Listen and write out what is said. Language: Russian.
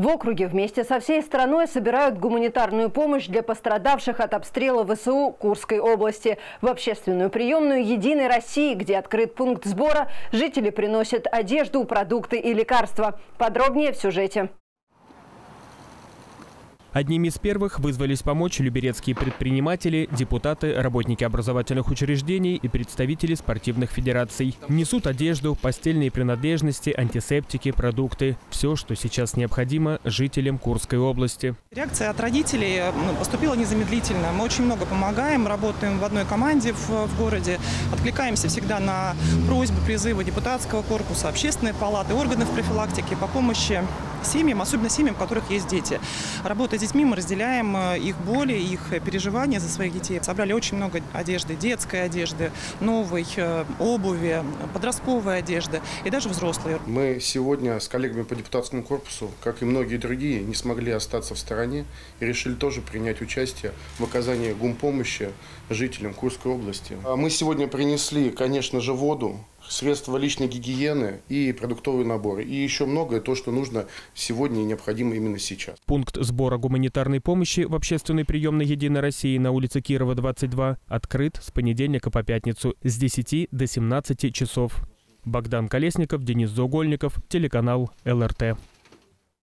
В округе вместе со всей страной собирают гуманитарную помощь для пострадавших от обстрела ВСУ Курской области. В общественную приемную «Единой России», где открыт пункт сбора, жители приносят одежду, продукты и лекарства. Подробнее в сюжете. Одними из первых вызвались помочь люберецкие предприниматели, депутаты, работники образовательных учреждений и представители спортивных федераций. Несут одежду, постельные принадлежности, антисептики, продукты. Все, что сейчас необходимо жителям Курской области. Реакция от родителей ну, поступила незамедлительно. Мы очень много помогаем, работаем в одной команде в, в городе, откликаемся всегда на просьбы, призывы депутатского корпуса, общественной палаты, органов профилактики по помощи семьям, особенно семьям, у которых есть дети. Работая с детьми, мы разделяем э, их боли, их переживания за своих детей. Собрали очень много одежды, детской одежды, новой, э, обуви, подростковой одежды и даже взрослые. Мы сегодня с коллегами по депутатскому корпусу, как и многие другие, не смогли остаться в стороне и решили тоже принять участие в оказании гумпомощи жителям Курской области. А мы сегодня принесли, конечно же, воду, средства личной гигиены и продуктовые наборы. И еще многое, то, что нужно сегодня и необходимо именно сейчас. Пункт сбора гуманитарной помощи в общественной приемной «Единой России» на улице Кирова, 22 открыт с понедельника по пятницу с 10 до 17 часов. Богдан Колесников, Денис Заугольников, телеканал ЛРТ.